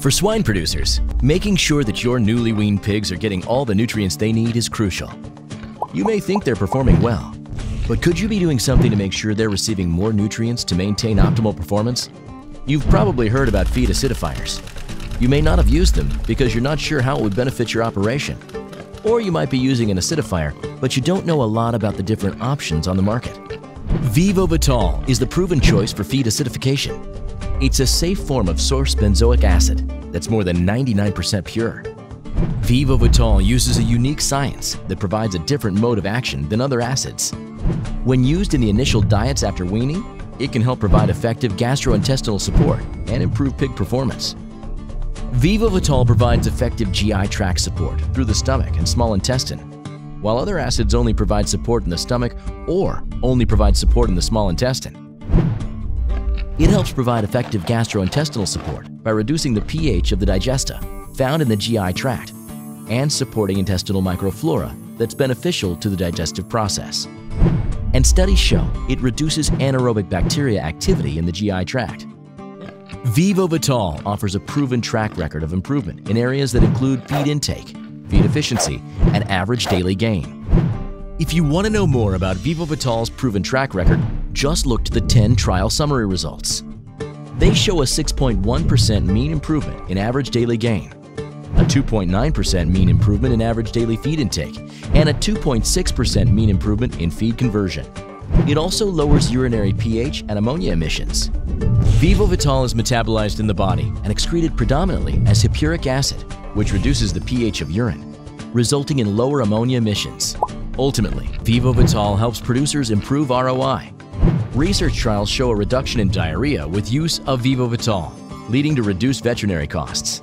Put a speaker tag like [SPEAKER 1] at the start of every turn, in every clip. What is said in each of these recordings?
[SPEAKER 1] For swine producers, making sure that your newly weaned pigs are getting all the nutrients they need is crucial. You may think they're performing well, but could you be doing something to make sure they're receiving more nutrients to maintain optimal performance? You've probably heard about feed acidifiers. You may not have used them because you're not sure how it would benefit your operation. Or you might be using an acidifier, but you don't know a lot about the different options on the market. VevoVitall is the proven choice for feed acidification. It's a safe form of source benzoic acid that's more than 99% pure. VevoVitall uses a unique science that provides a different mode of action than other acids. When used in the initial diets after weaning, it can help provide effective gastrointestinal support and improve pig performance. VevoVitall provides effective GI tract support through the stomach and small intestine, while other acids only provide support in the stomach or only provide support in the small intestine. It helps provide effective gastrointestinal support by reducing the pH of the digesta found in the GI tract and supporting intestinal microflora that's beneficial to the digestive process. And studies show it reduces anaerobic bacteria activity in the GI tract. VevoVitall offers a proven track record of improvement in areas that include feed intake, feed efficiency, and average daily gain. If you want to know more about VevoVitall's proven track record, just look to the 10 trial summary results. They show a 6.1% mean improvement in average daily gain, a 2.9% mean improvement in average daily feed intake, and a 2.6% mean improvement in feed conversion. It also lowers urinary pH and ammonia emissions. VevoVitall is metabolized in the body and excreted predominantly as hippuric acid, which reduces the pH of urine, resulting in lower ammonia emissions. Ultimately, VevoVitall helps producers improve ROI. Research trials show a reduction in diarrhea with use of VevoVitall, leading to reduced veterinary costs.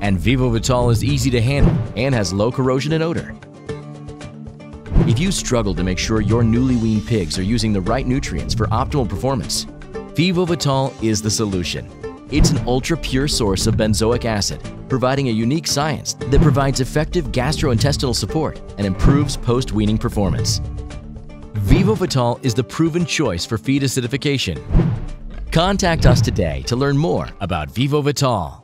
[SPEAKER 1] And VevoVitall is easy to handle and has low corrosion and odor. If you struggle to make sure your newly weaned pigs are using the right nutrients for optimal performance, VevoVitall is the solution. It's an ultra-pure source of benzoic acid, providing a unique science that provides effective gastrointestinal support and improves post-weaning performance. VevoVitall is the proven choice for feed acidification. Contact us today to learn more about VevoVitall.